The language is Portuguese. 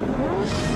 Música